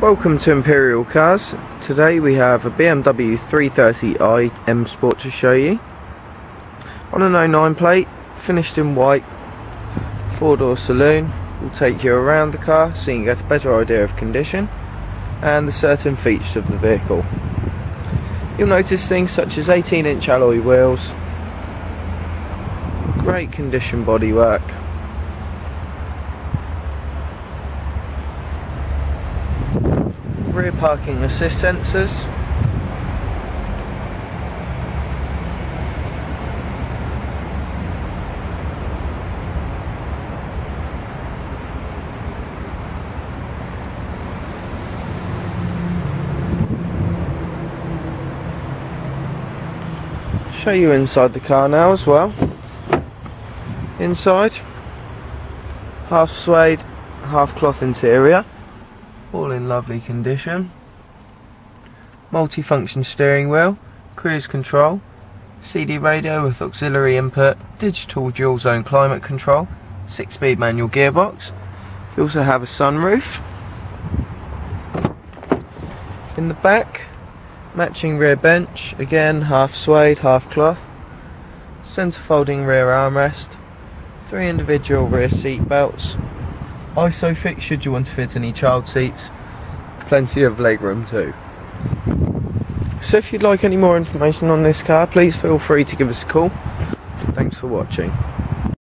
Welcome to Imperial Cars. Today we have a BMW 330i M Sport to show you. On an 09 plate, finished in white, four door saloon. We'll take you around the car so you can get a better idea of condition and the certain features of the vehicle. You'll notice things such as 18 inch alloy wheels, great condition bodywork, rear parking assist sensors. Show you inside the car now as well. Inside, half suede, half cloth interior all in lovely condition. Multi-function steering wheel, cruise control, CD radio with auxiliary input, digital dual zone climate control, 6-speed manual gearbox. You also have a sunroof. In the back, matching rear bench, again half suede, half cloth. Centre folding rear armrest, three individual rear seat belts, ISOFIX should you want to fit any child seats. Plenty of legroom too. So if you'd like any more information on this car, please feel free to give us a call. Thanks for watching.